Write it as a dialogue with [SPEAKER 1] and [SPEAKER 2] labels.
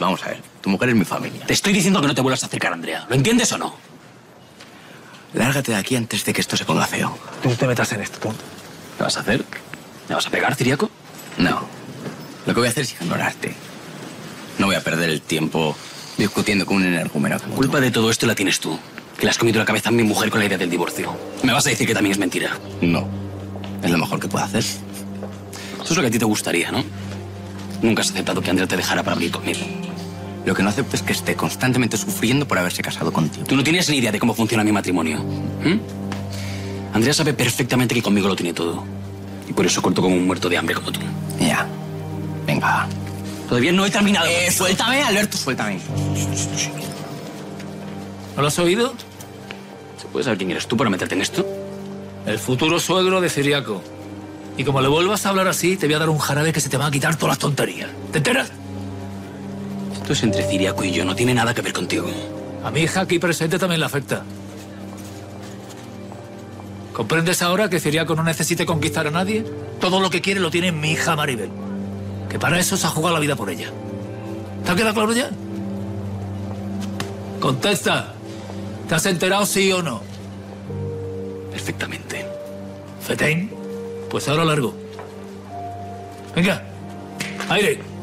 [SPEAKER 1] Vamos a ver, tu mujer es mi familia.
[SPEAKER 2] Te estoy diciendo que no te vuelvas a acercar, Andrea. ¿Lo entiendes o no?
[SPEAKER 1] Lárgate de aquí antes de que esto se ponga feo.
[SPEAKER 3] Tú te metas en esto, tú.
[SPEAKER 2] ¿Qué vas a hacer? ¿Me vas a pegar, Ciriaco?
[SPEAKER 1] No. Lo que voy a hacer es ignorarte. No voy a perder el tiempo discutiendo con un energúmeno como
[SPEAKER 2] Culpa
[SPEAKER 1] tú.
[SPEAKER 2] de todo esto la tienes tú. Que le has comido la cabeza a mi mujer con la idea del divorcio. ¿Me vas a decir que también es mentira?
[SPEAKER 1] No. Es lo mejor que puedo hacer.
[SPEAKER 2] Eso es lo que a ti te gustaría, ¿no? Nunca has aceptado que Andrea te dejara para abrir conmigo.
[SPEAKER 1] Lo que no acepto es que esté constantemente sufriendo por haberse casado contigo.
[SPEAKER 2] Tú no tienes ni idea de cómo funciona mi matrimonio. ¿m? Andrea sabe perfectamente que conmigo lo tiene todo. Y por eso corto como un muerto de hambre como tú.
[SPEAKER 1] Ya. Venga.
[SPEAKER 2] Todavía no he terminado.
[SPEAKER 1] Eh, suéltame, Alberto, suéltame.
[SPEAKER 3] ¿No lo has oído?
[SPEAKER 2] ¿Se puede saber quién eres tú para meterte en esto?
[SPEAKER 3] El futuro suegro de Ciriaco. Y como le vuelvas a hablar así, te voy a dar un jarabe que se te va a quitar todas las tonterías. ¿Te enteras?
[SPEAKER 2] Es entre Ciriaco y yo, no tiene nada que ver contigo.
[SPEAKER 3] A mi hija aquí presente también le afecta. ¿Comprendes ahora que Ciriaco no necesite conquistar a nadie? Todo lo que quiere lo tiene mi hija Maribel. Que para eso se ha jugado la vida por ella. ¿Te ha quedado claro ya? Contesta. ¿Te has enterado sí o no?
[SPEAKER 2] Perfectamente.
[SPEAKER 3] Fetén. Pues ahora largo. Venga. Aire.